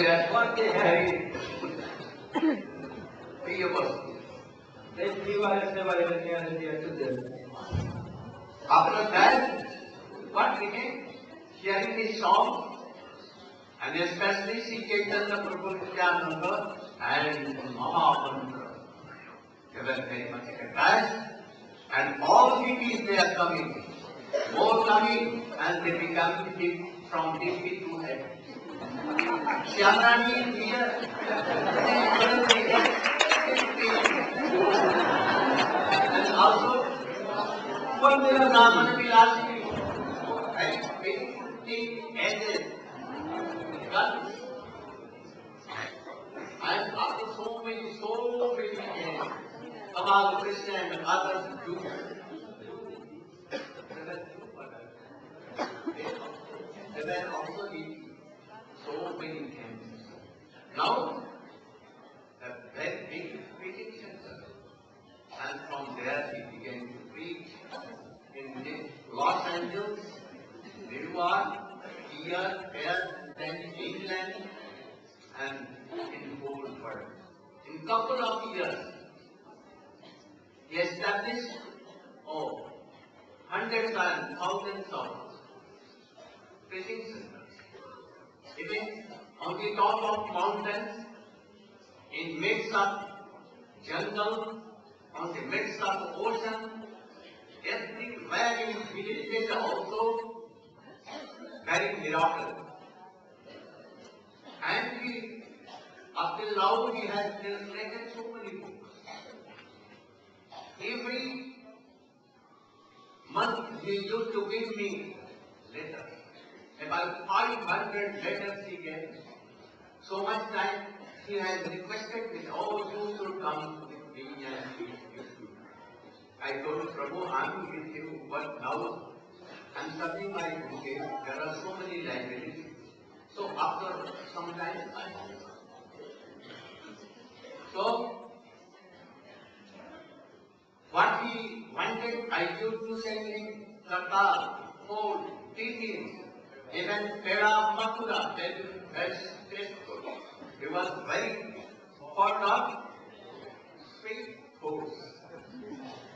What they have प्रिय वस्तु they give us never even near to them. After that, what became? Hearing the song, and especially Sri Chaitanya Prabhu Nityananda and Mahamantra. They were very much attached, and all cities they are coming, more coming, and they become big from Delhi to ask me, right? Very good thing as a gun. And after so many, so many years, Kamal Krishna and others do. They were also eating so many things. Now, the very big preaching center. And from there he began to preach in Los Angeles, New York, here, there, then England, and in the whole world. In a couple of years, he established oh, hundreds and thousands of preaching centers. Even on the top of mountains, in midst of jungle, on the midst of ocean, everywhere in villages also, very miracle. And he, up till now, he has translated so many books. Every month he used to give me letters. About 500 letters he gave. So much time he has requested me, oh, you should come with me and we should. I told Prabhu, I'm with you, but now I'm studying my book. There are so many libraries. So after some time, I So, what he wanted, I used to send him Katar, food, teachings, even Peda Mathura, that that's tasteful. He was very fond of sweet foods.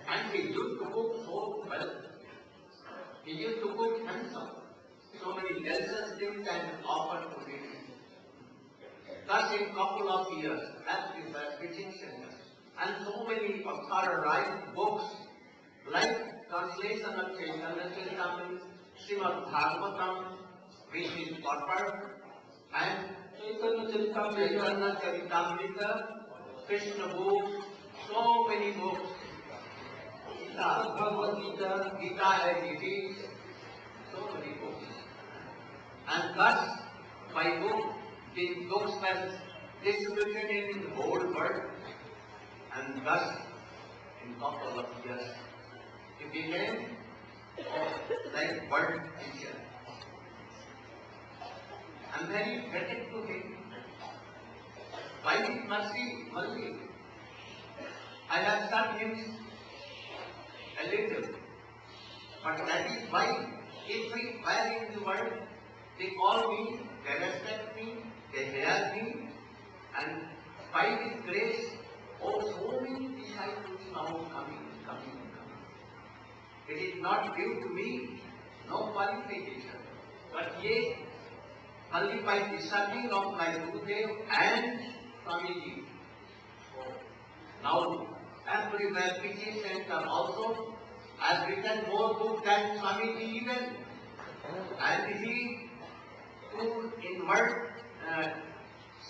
And he used to cook so well. He used to cook handsome. So many delicious things and offered to me. Thus in couple of years, that is the preaching center. And so many author write books like translation of Chaitanya Charitamrita, Srimad Bhagavatam, which is purport, and Chaitanya Charitamrita, Chaitanya Charitamrita, Krishna books, so many books. Gita, Bhagavad Gita, Gita has it is, so many books. And thus, my book, these books were distributed in the whole world, and thus, in couple of years, it became oh, like world teacher. I'm very grateful to him. By his mercy only, I have taught him a little. But that is why everywhere in the world they call me, they respect me, they hear me, and by His grace, oh, so many disciples now coming, coming, coming. It is not due to me, no qualification, but yet only by discerning of my Gurudev and Swamiji. Now, everywhere preaching center also has written more books than Swamiji even. And he proved in word uh,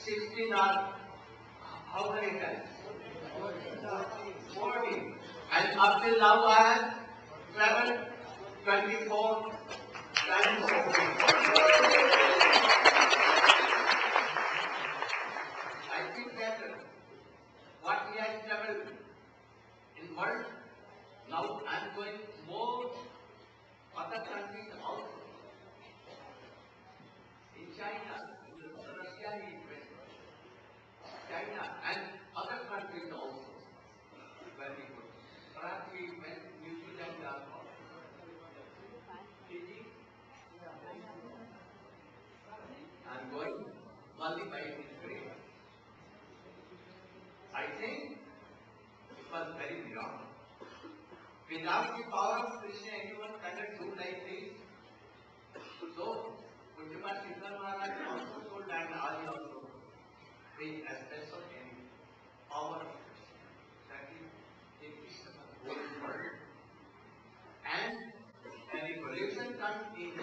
16 or how many times? 40. And up till now I have traveled 24 times. I think that what he has traveled in world, now I am going more other countries also. In China. China and other countries also. Very good. multiplied with grade. I think it was very beyond. Without the power of Krishna, anyone cannot do like this. So, Kutima Siddha Maharaj also told and Ali also the aspects of any power of Krishna. That is the Krishna whole world. And an evolution comes in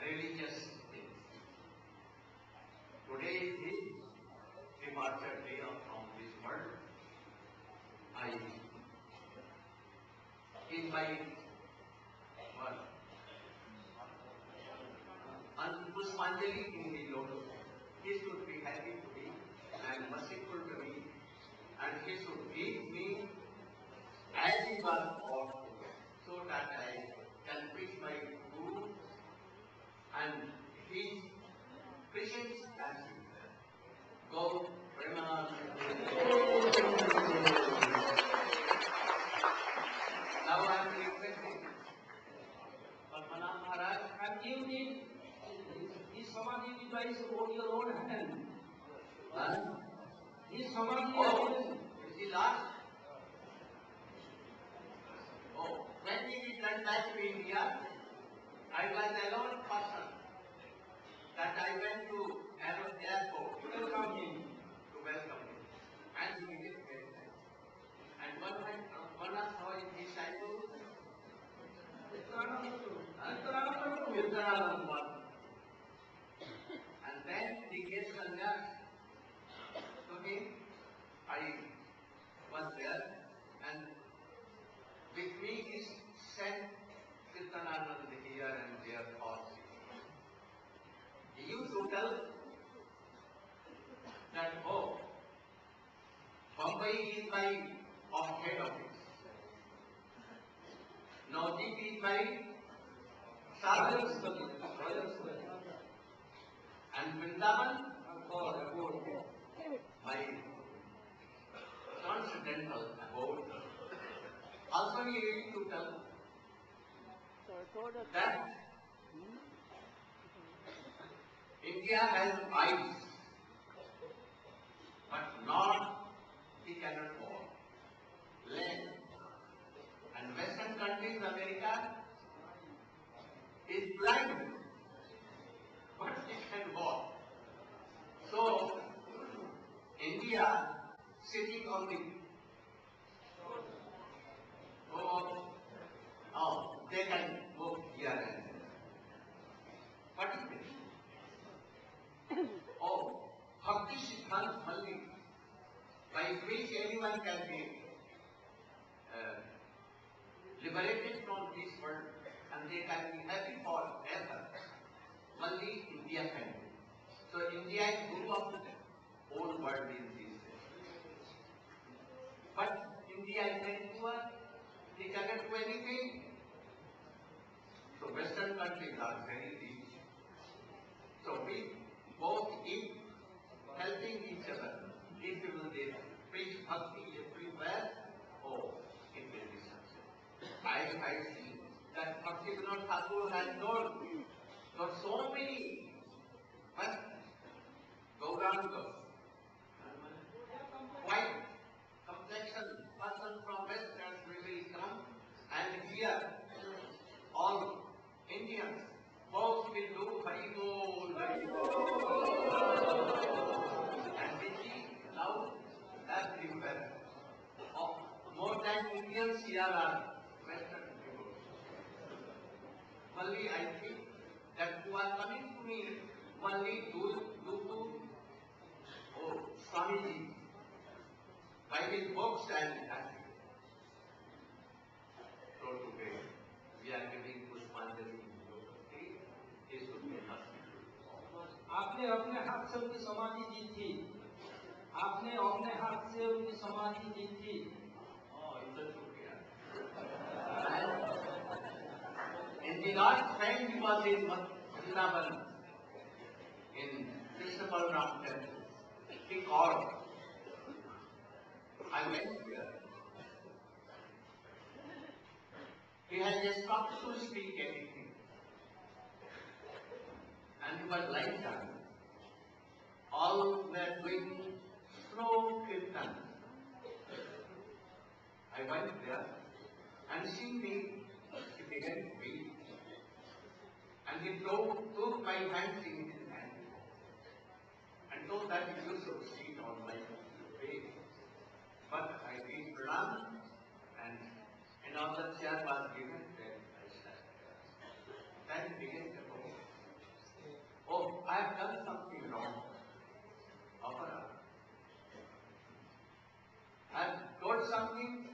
religious today is departure day from this world. I, in my work, and Puspanjali in the lotus, he should be happy to me and merciful to me, and he should give me as he was born, so that I can reach my true way is my of head of. Now is my thousand studies. And Vrindavan for abode by transcendental. Also he used to tell that India has everyone can be He has just stopped to speak anything, And he was like that. All were doing slow kirtan. I went there and seeing me, he began to weep. And he took, took my hand in his hand. And told that he used to on my face. But I did pranam another chair was given then I sat. Then he began to go. Oh, I have done something wrong. Opera. I have told something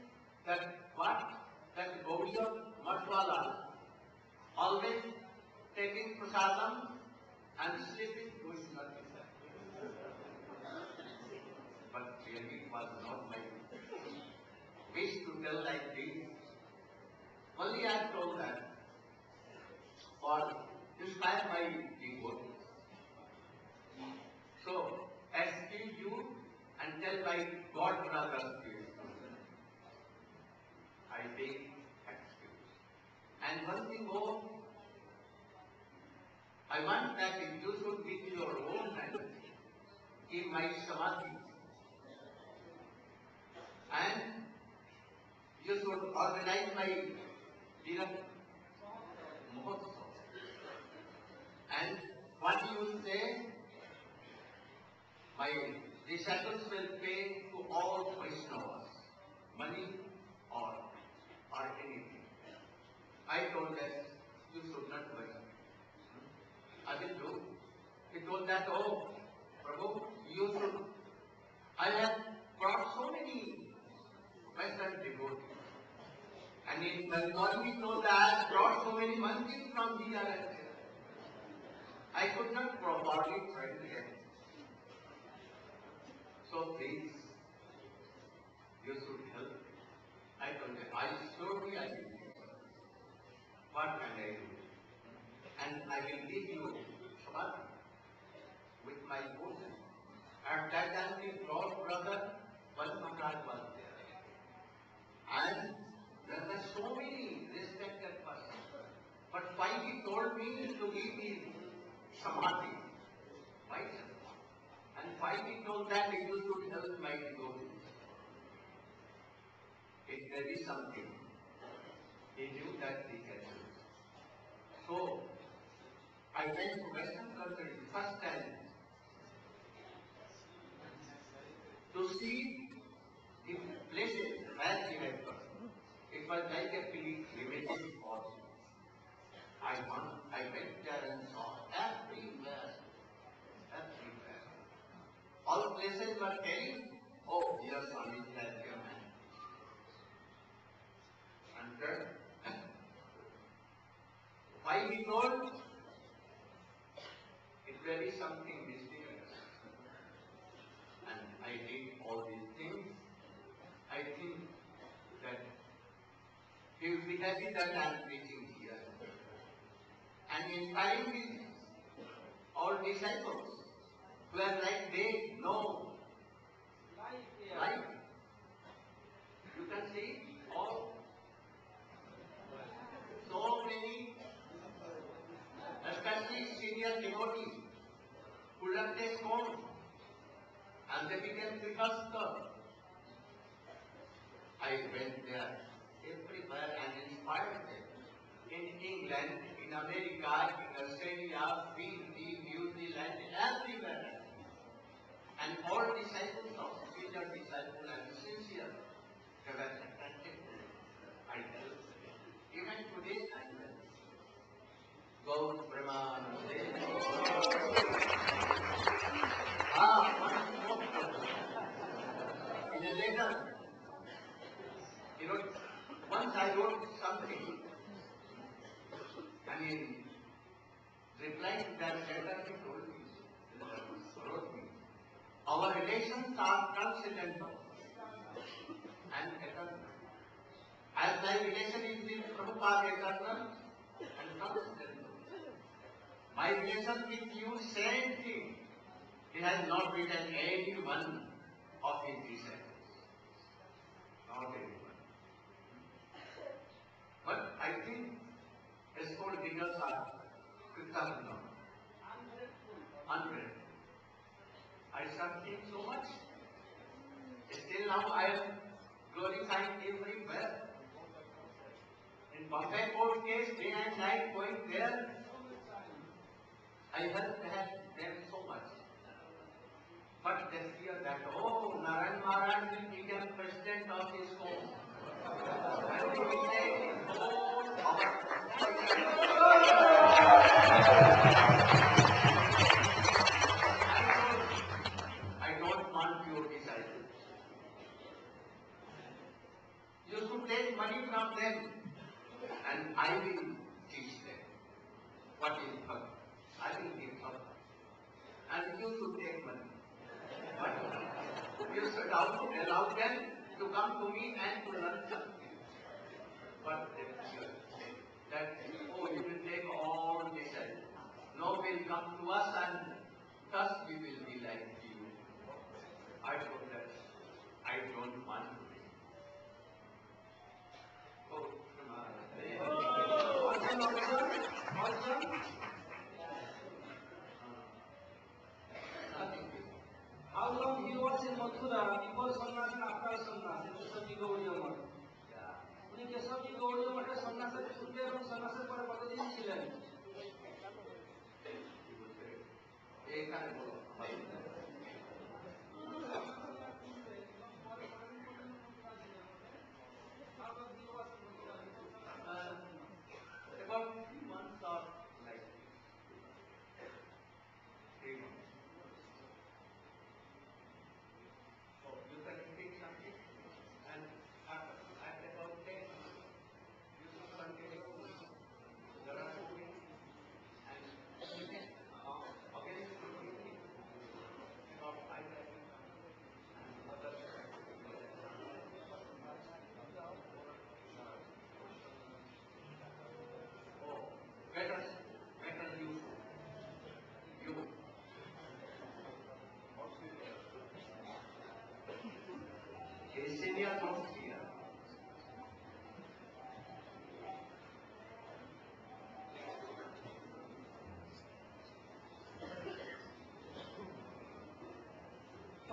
that what? That Gaudiya Matwala always taking prasadam and sleeping doing nothing. But really it was not my wish to tell like this. Only I told that or inspired by devotees. So, excuse you and tell my God brothers please. I take excuse. And one thing more, I want that you should with your own hand give my samadhi and you should organize my mahotsav. And what you say, my disciples will pay to all Vaishnavas, money or, or anything. I told that you should not worry. I will do. He told that, oh, Prabhu, you should. I have brought so many Western devotees. And in Bengal we know that brought so many monkeys from here and there. I could not properly train them. So please, you should help. I told them, I surely I will. What can I do? And I will give you samadhi with my devotion. At that time, his Lord brother, Val Maharaj was there. And there were so many respected persons. But why he told me to give his samadhi? Why? And why he told that you should help my devotees? If there is something, he knew that he can do. So, I went to Western country first time to see the places where he had gone. Was like a pilgrimage for him. I I went there and saw everywhere, everywhere. All places were telling, oh, here Swami has come. And then, why he told it will be something mysterious. And I did all these things. I think he will be happy that I am preaching here. And inspiring his all disciples who are like they know Life. You can see all so many, especially senior devotees, who left their home and they became Grihastha. I went there everywhere and inspired them. In England, in America, in Australia, Fiji, New Zealand, everywhere. And all disciples of senior disciple and sincere, they were attracted to it. I tell you. Even today, I will. Gaur Brahmanande. Ah. In a letter, he wrote, once I wrote something, I mean, replying to that letter, he told me, wrote me, our relations are transcendental and eternal. As thy relation is with Prabhupada eternal and transcendental. My relation with you, same thing. He has not written any one of his disciples. Not anyone. But I think whole figures are Kritaghna, Ungrateful. ungrateful. something so much. Still now I am glorifying everywhere. In Bombay court case, day and night going there, I helped help them so much. But they fear that, oh, Narayan Maharaj will become president of his home. And he will take all I don't want your disciples. You should take money from them and I will teach them what is bhakti. I will give bhakti. And you should take money. But you should also allow them to come to me and to learn something. But that, oh, you will take all this. No will come to us and thus we will be like you. I that I don't want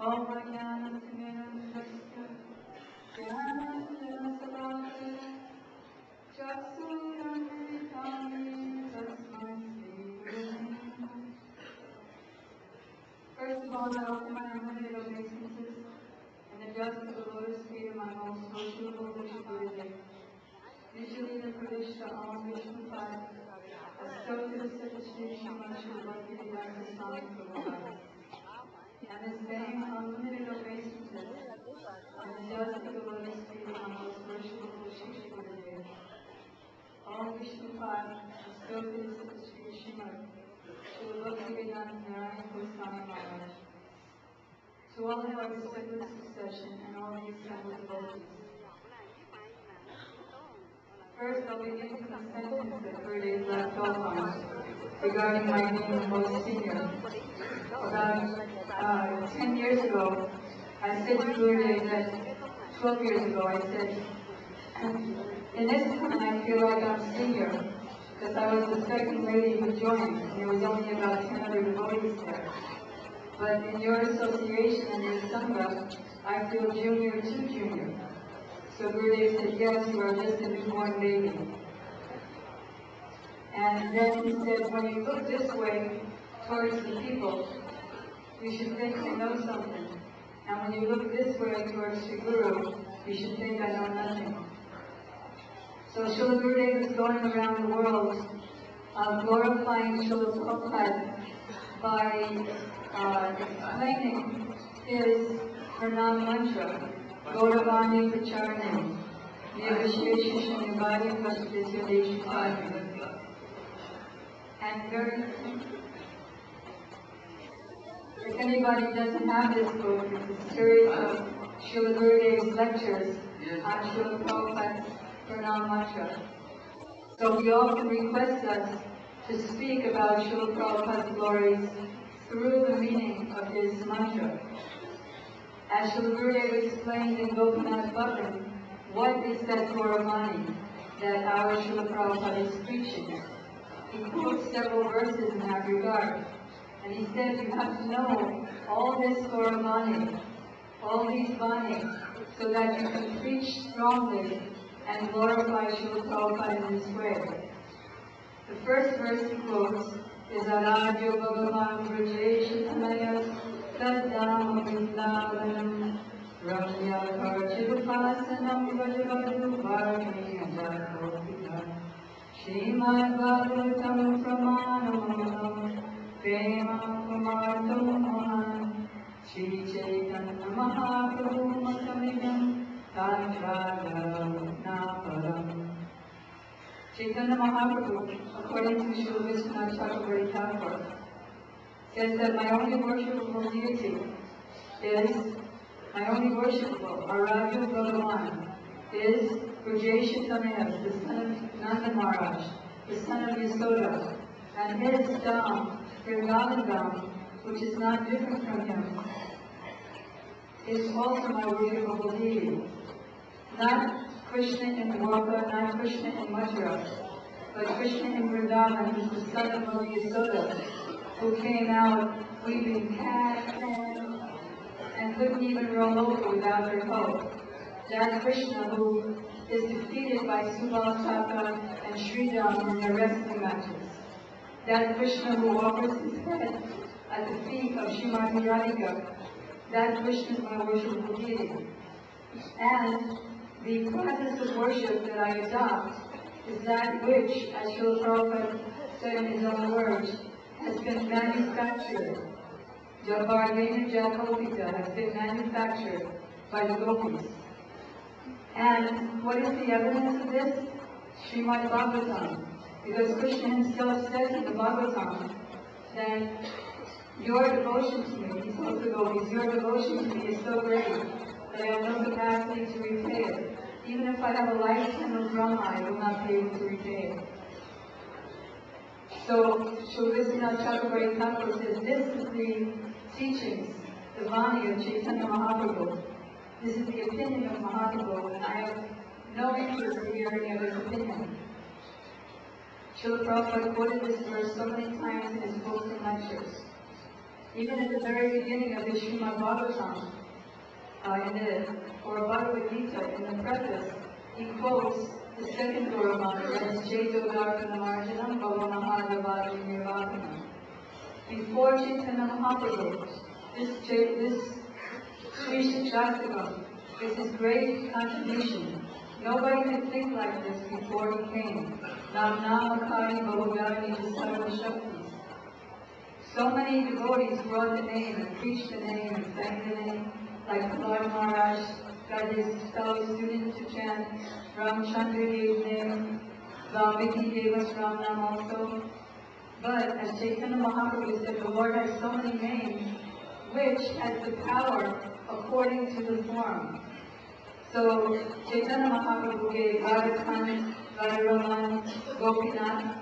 First of all, I offer my unlimited obeisances and address to the lotus feet my most Vishnu Gurudev. Usually the Pradeshta Om Vishnu Pad, a stoted Sri Srimad Shri Bhakti Swami Prabhupada. And this same unlimited obeisances and to the lotus feet my most worshipful Vishnu Gurudev. Om Vishnu Pad, stoted Sri Srimad Shri Bhakti Vedanta Narayan Goswami Maharaj. To all who are distinguished succession and all the assembled devotees. First, I'll begin with some sentences that Gurudev left off on regarding my being the most senior. About uh, 10 years ago, I said to Gurudev that 12 years ago, I said, in this one I feel like I'm senior because I was the second lady who joined, and there was only about 10 other devotees there. But in your association and your Sangha, I feel junior to junior. So Gurudev said, yes, you are just a newborn baby. And then he said, when you look this way towards the people, you should think you know something. And when you look this way towards the Guru, you should think I know nothing. So Srila Gurudev is going around the world uh, glorifying Srila Prabhupada by uh, explaining his Pranam mantra, Pracharane, Nirvishesha Shanivadi Prasthitya Deshikadi. And very, if anybody doesn't have this book, it's a series of Srila Gurudev's lectures on Srila Prabhupada's Pranam mantra. So he often requests us to speak about Srila Prabhupada's glories through the meaning of his mantra. As Gurudev explained in Gopinath Bhavan, what is that Gauravani that our Srila Prabhupada is preaching? He quotes several verses in that regard. And he said, you have to know all this Gauravani, all these Vani, so that you can preach strongly and glorify Srila Prabhupada in this way. The first verse he quotes is Aradyo Bhagavan Vrajesh Vrindavanam Ramya Karchivapasanam Vajavadu Bharani Ajakopika Srimad Bhagavatam Pramanamam Prema Kumartam Mahan Shri Chaitanya Mahaprabhu Matamidam Tantraya Naparam Chaitanya Mahaprabhu, according to Chakravarti Thakur, says that my only worshipable deity is, my only worshipable, Araju Bhagavan, is Brajesh Tamaya, the son of Nanda Maharaj, the son of Yasoda, and his Dham, Vrindavan which is not different from him, is also my worshipable deity. Not Krishna in Dwarka, not Krishna in Mathura, but Krishna in Vrindavan, who's the son of Mother Yasoda, who came out weeping cat and, and couldn't even roll over without their coat. That Krishna who is defeated by Subal Chaka and Sridham in their wrestling matches. That Krishna who offers his head at the feet of Srimati Radhika. That Krishna is my worshipable deity. And the practice of worship that I adopt is that which, as Srila Prabhupada said in his own words, has been manufactured. Jabardena Jakopika has been manufactured by the gopis. And what is the evidence of this? Srimad Bhagavatam. Because Krishna himself says in the Bhagavatam that your devotion to me, he told the gopis, your devotion to me is so great that I have no capacity to repay it. Even if I have a lifetime of Brahma, I will not be able to repay it. So, Shulisana Chakravarti Thakur says, this is the teachings, the Vani of Chaitanya Mahaprabhu. This is the opinion of Mahaprabhu, and I have no interest in hearing of his opinion. Srila Prabhupada quoted this verse so many times in his books and lectures. Even at the very beginning of the Srimad Bhagavatam, uh, in the, or Bhagavad Gita, in the preface, he quotes the second that is Jaito Darpana Marjanam Bhavamahadavadi Nirvapanam. Before Chaitanya Mahaprabhu, this, this Sri Shastakam is his great contribution. Nobody could think like this before he came. Nam Namakari Bhavagari Sarva Shaktis. So many devotees brought the name and preached the name and sang the name, like Prahlad Maharaj his fellow students to chant Ramchandra gave name, Valmiki gave us Ramnam also. But as Chaitanya Mahaprabhu said, the Lord has so many names, which has the power according to the form. So Chaitanya Mahaprabhu gave Radhakan, Radharaman, Gopinath.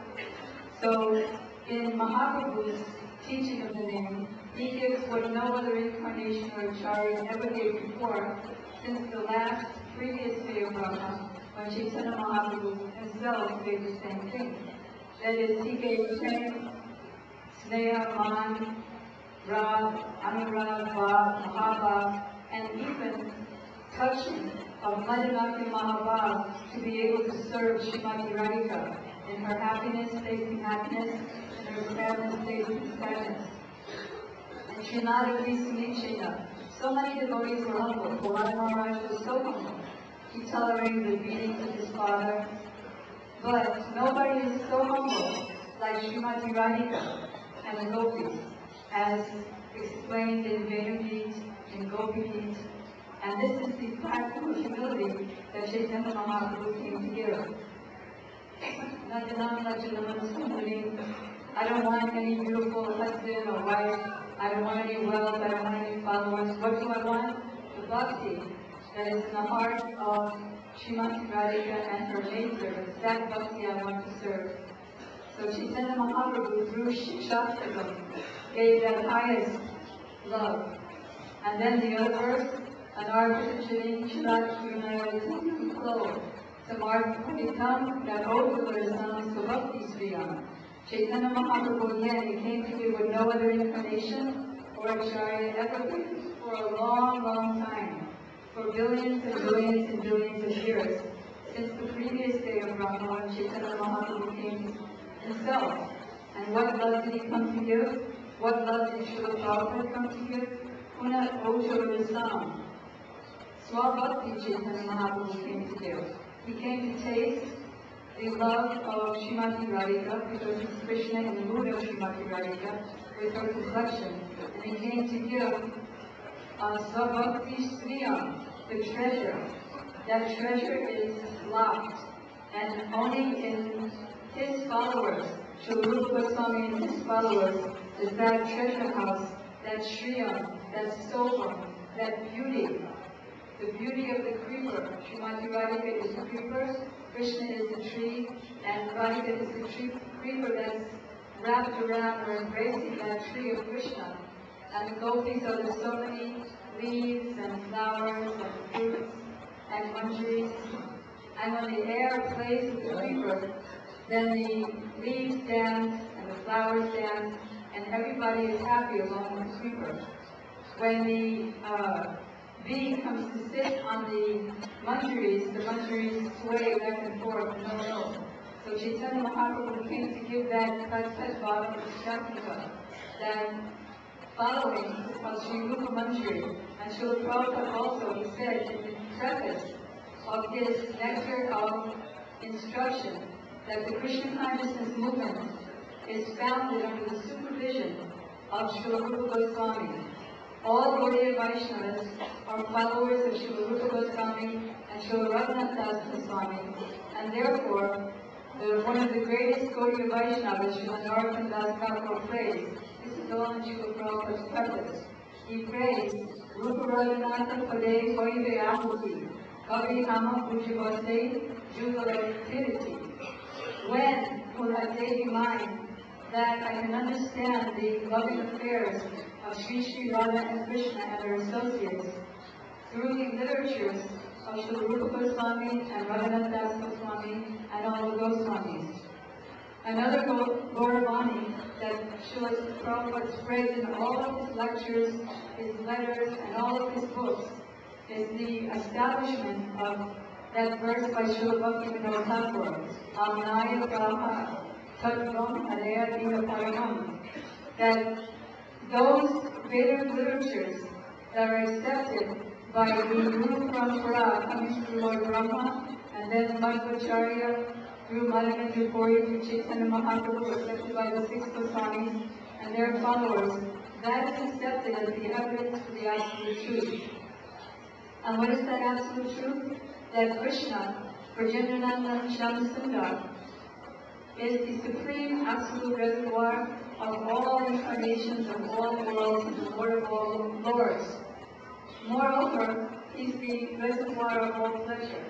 So in Mahaprabhu's teaching of the name, he gives what no other incarnation or acharya ever gave before, since the last previous day of Brahma, when Chaitanya Mahaprabhu himself gave the same thing. That is, he gave Prem, Sneha, Man, Rag, Anurag, Bhav, Mahabhav, and even touching of Madhuraki Mahabhav to be able to serve Srimati Radhika in her happiness, tasting happiness, and her sadness, tasting sadness. And Srinada Nichena. So many devotees were humble. Bharata Maharaj was so humble. He tolerated the beatings of his father. But nobody is so humble like Srimati Radhika and the gopis, as explained in Venu Geet, in Gopi Geet, and this is the practical humility that Chaitanya Mahaprabhu came to give. I don't want any beautiful husband or wife. I don't want any wealth. I don't want any followers. What do I want? The bhakti that is in the heart of Srimati Radhika and her maidservants. That bhakti I want to serve. So Chaitanya Mahaprabhu through Shastakam gave that highest love. And then the other verse, Anartha Chini Chirachunaya Flow. Samarthikam that overflows Sam Subhakti Sriyam. Chaitanya Mahaprabhu again, came to you with no other incarnation or acharya ever for a long, long time, for billions and billions and billions of years, since the previous day of Brahma when Chaitanya Mahaprabhu came himself. And what love did he come to give? What love did Srila Prabhupada come to give? Una Ojala Rasam. Swabhakti Chaitanya Mahaprabhu came to give. He came to taste the love of Srimati Radhika because it's Krishna in the mood of Srimati Radhika with her complexion. And he came to give uh, Sriyam, the treasure. That treasure is locked. And only in his followers, Srila Goswami and his followers, is that treasure house, that Sriyam, that Sobha, that beauty, the beauty of the creeper. Srimati Radhika is the creeper, Krishna is the tree, and Radhika is the tree, creeper that's wrapped around or embracing that tree of Krishna. And the gopis are the so many leaves and flowers and fruits and manjaris. And when the air plays with the creeper, then the leaves dance and the flowers dance, and everybody is happy along with the creeper. When the uh, bee comes to sit on the manjaris, the manjaris sway back and forth, no, no. So Chaitanya Mahaprabhu came to give that Katsat Bhava Shaktika, that following of Sri Rupa Manjari. And Srila Prabhupada also, he said in the preface of his nectar of instruction, that the Krishna consciousness movement is founded under the supervision of Srila Rupa Goswami. All Gaudiya Vaishnavas are followers of Srila Rupa Goswami and Srila Raghunath Das Goswami, and therefore, the, one of the greatest Gaudiya Vaishnavas, Srila Narottam Das Thakur prays, this is all in Srila Prabhupada's preface. He prays, Rupa Raghunatha Pade Hoive Ahuti, Kavi Hama Pujavase Jugalati. When will that day be mine that I can understand the loving affairs of Sri Sri Radha and Krishna and their associates through the literatures of Srila Rupa Goswami and Raghunath Das Goswami and all the Goswamis. Another Gauravani that Srila Prabhupada spreads in all of his lectures, his letters, and all of his books is the establishment of that verse by Srila Bhaktivinoda Thakur, Amnaya Brahma That those Vedic literatures that are accepted by the Guru Parampara coming through Lord Brahma, and then Madhvacharya through Madhavendra Puri through Chaitanya Mahaprabhu, accepted by the six Goswamis and their followers, that is accepted as the evidence for the absolute truth. And what is that absolute truth? That Krishna, Brajendranandan Shamsundar, is the supreme absolute reservoir of all incarnations of all worlds and all lords. Moreover, is the reservoir of all pleasure.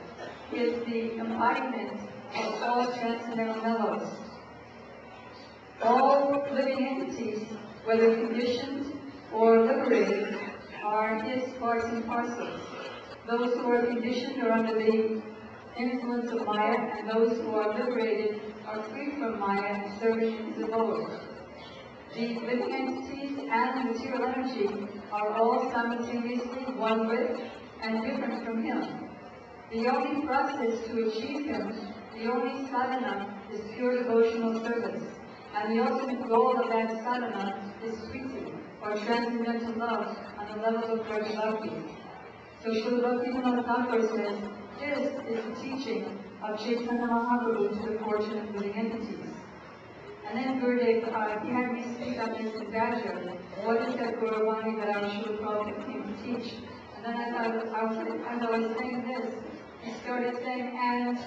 He is the embodiment of all transcendental mellows. All living entities, whether conditioned or liberated, are his parts and parcels. Those who are conditioned are under the influence of Maya, and those who are liberated are free from Maya and serving his abode. The living entities and the material energy are all simultaneously one with and different from him. The only process to achieve him, the only sadhana, is pure devotional service. And the ultimate goal of that sadhana is priti, or transcendental love, on the level of Brajabhakti. So Srila Bhaktivinoda Thakur says, this is the teaching of Chaitanya Mahaprabhu to the fortune of living entities. And then Gurudev, uh, had me speak on this in Badger. What is that Gauravani that our Srila Prabhupada came to teach? And then I, was- I was, as I was saying this, he started saying, and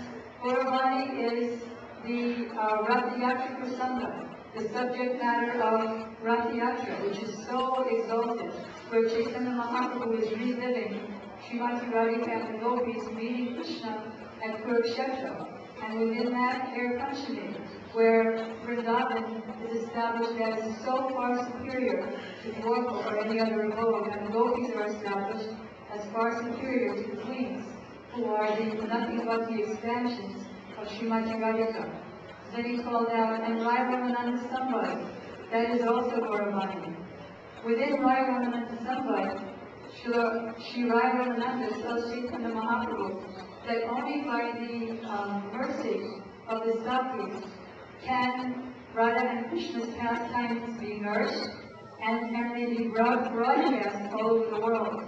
Gauravani is the uh, Rathayatra Prasanga, the subject matter of Rathayatra, which is so exalted, where Chaitanya Mahaprabhu is reliving Srimati Radhika and the gopis meeting Krishna at Kurukshetra. And within that, Hera Panchami, where Vrindavan is established as so far superior to Dwarka or any other abode, and the gopis are established as far superior to the queens, who are the, nothing but the expansions of Srimati Radhika. Then he called out, and Rai Ramananda Samvad, that is also Gauravani. Within Rai Ramananda Samvad, Sri Rai Ramananda tells Chaitanya Mahaprabhu that only by the um, mercy of the Sakhis can Radha and Krishna's pastimes be nourished and can they be broad- broadcast all over the world.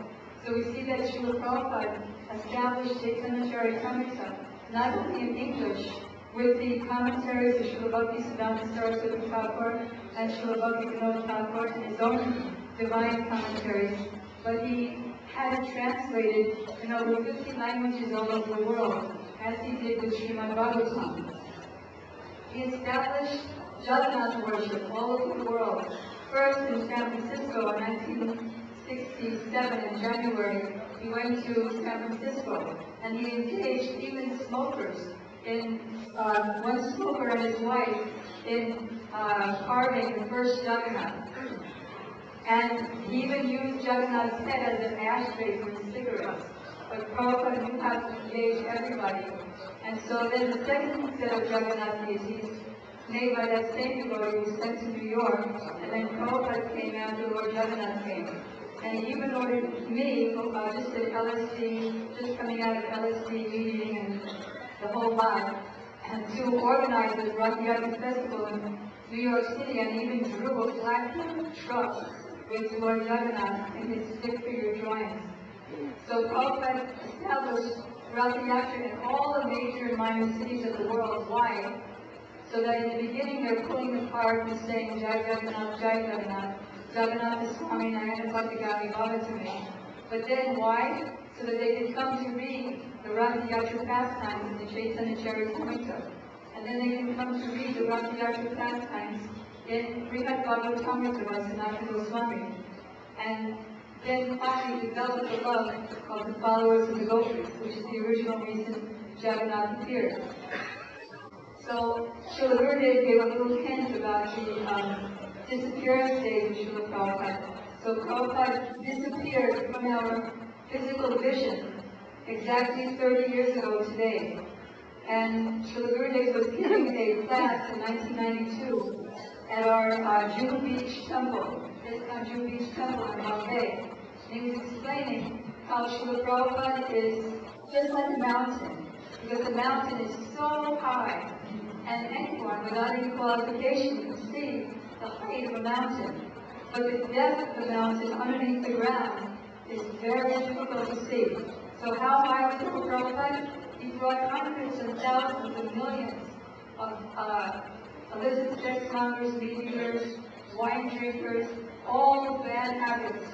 So we see that Srila Prabhupada established Chaitanya Charitamrita not only in English, with the commentaries of Srila Bhakti Siddhanta Saraswati Thakur and Srila Bhakti Vinod Thakur and his own divine commentaries, but he had it translated in over 50 languages all over the world, as he did with Srimad Bhagavatam. He established Jagannath worship all over the world. First in San Francisco in 1967 in January, he went to San Francisco and he engaged even smokers in, uh, one smoker and his wife in uh, carving the first Jagannath. And he even used Jagannath's head as an ashtray for his cigarettes. But Prabhupada knew how to engage everybody. And so then the second set of Jagannath deities made by that same devotee was sent to New York, and then Prabhupada came after Lord Jagannath came. And he even ordered me, uh, just at LSD, just coming out of LSD meeting and the whole lot, and to organize the Rath Yatra Festival in New York City, and even drew a black truck with Lord Jagannath in his stick-figure drawings. So Prabhupada established Rath Yatra in all the major and minor cities of the world. Why? So that in the beginning they're pulling the card and saying Jai Jagannath, Jai Jagannath, Jagannath is Swami Nayana Bhattigami me. But then why? So that they could come to read the Rath Yatra pastimes in the Chaitanya Charitamrita. And then they can come to read the Rath Yatra pastimes in Brihad Bhagavatamrita by Sanatana Goswami. And then finally develop the love of the followers of the Gopis, which is the original reason Jagannath appeared. So Srila Gurudev gave a little hint about the um, disappearance days of Srila Prabhupada. So Prabhupada disappeared from our physical vision exactly 30 years ago today. And Srila Gurudev was giving a class in 1992 at our uh, Juhu Beach Temple, uh, Juhu Beach Temple in Bombay. And he was explaining how Srila Prabhupada is just like a mountain, because the mountain is so high, and anyone without any qualification can see the height of a mountain. But the depth of the mountain underneath the ground is very difficult to see. So how high was Srila Prabhupada? He brought hundreds and thousands and millions of uh, illicit sex mongers, meat eaters, wine drinkers, all bad habits,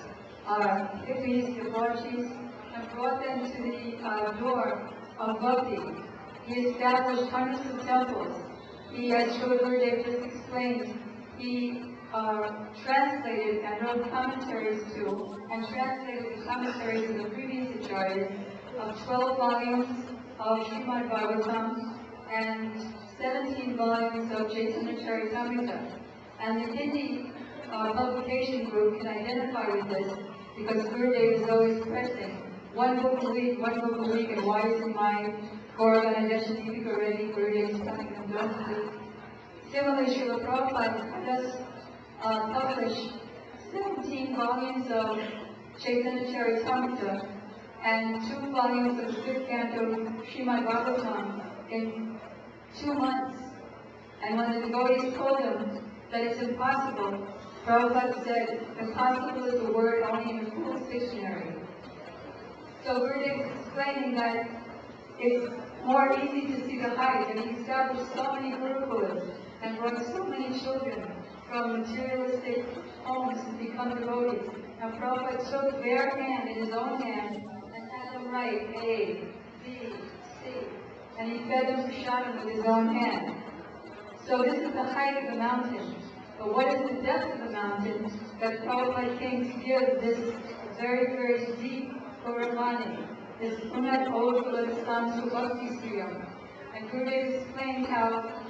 uh, hippies, debauchees, and brought them to the uh, door of bhakti. He established hundreds of temples. He, as Srila Gurudev just explained, he uh, translated and wrote commentaries to, and translated the commentaries of the previous acharyas of 12 volumes of Srimad Bhagavatam and 17 volumes of Chaitanya Charitamrita. And the Hindi uh, publication group can identify with this because Gurudev is always pressing one book a week, one book a week, and why isn't my Gauravan Deepika ready? Gurudev is telling them don't do. Similarly, Srila Prabhupada us uh, publish 17 volumes of Chaitanya Charitamrita and two volumes of the fifth canto Srimad Bhagavatam in two months. And when the devotees told him that it's impossible, Prabhupada said, impossible is the word only in the Fool's Dictionary. So Gurudev is explaining that it's more easy to see the height, and he established so many gurukulas and brought so many children from materialistic homes to become devotees. And Prabhupada took their hand in his own hand and had them write A, and he fed them prashadam with his own hand. So this is the height of the mountain. But what is the depth of the mountain that Prabhupada came to give this very, very deep Gauravani, this Unnatojjvala-rasam Bhakti Sriyam. And Gurudev explained how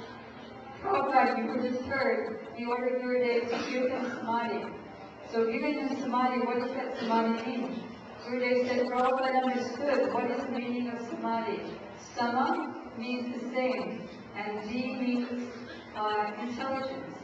Prabhupada, you just heard, he ordered Gurudev to give him Samadhi. So giving him Samadhi, what does that Samadhi mean? Gurudev said Prabhupada understood what is the meaning of Samadhi. Sama means the same. and D means uh, intelligence.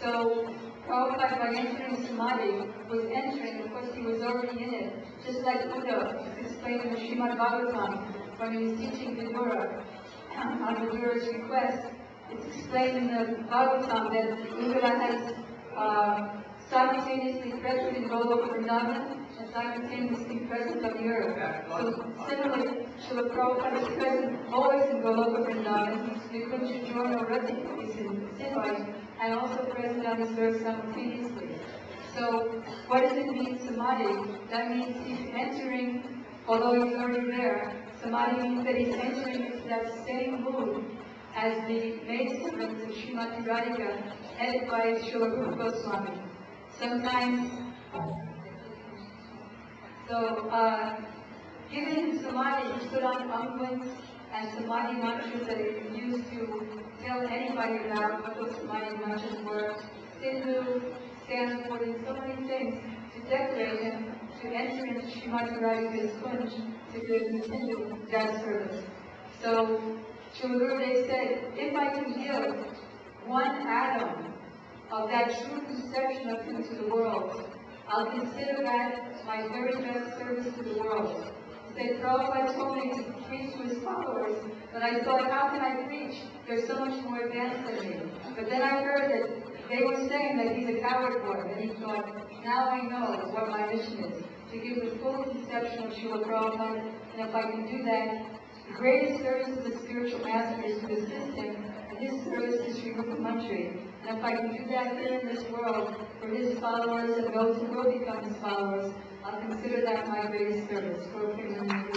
So Prabhupada, by entering Samadhi, was entering, of course he was already in it, just like Uddhava explained in the Srimad Bhagavatam when he was teaching Vidura on Vidura's request. It's explained in the Bhagavatam that Vidura has uh, simultaneously present in Goloka Vrindavan and simultaneously present on the earth. So similarly, Srila is present always in Goloka Vrindavan, Nikunja Jorno Rati is in Sivai, and also present on this earth simultaneously. So what does it mean samadhi? That means he's entering, although he's already there, samadhi means that he's entering into that same mood as the maidservants of Srimati Radhika, headed by Srila Goswami. Sometimes, so, uh, given samadhi, he put on unguents and samadhi mantras that he used to tell anybody about what those samadhi mantras were. Sindhu stands for so many things to decorate him to enter into Srimati Radhika's kunj to continue that service. So, Srila Gurudev said, if I can give one atom of that true conception of him to the world, I'll consider that my very best service to the world. Said, Prabhupada told me to preach to his followers, but I thought, how can I preach? They're so much more advanced than me. But then I heard that they were saying that he's a coward boy, and he thought, now I know what my mission is, to give the full conception of Srila Prabhupada, and if I can do that, the greatest service of the spiritual master is to assist him, and his service is Sri Rupa Manjari. And if I can do that here in this world for his followers and those who will become his followers, I'll consider that my greatest service for him.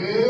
Hey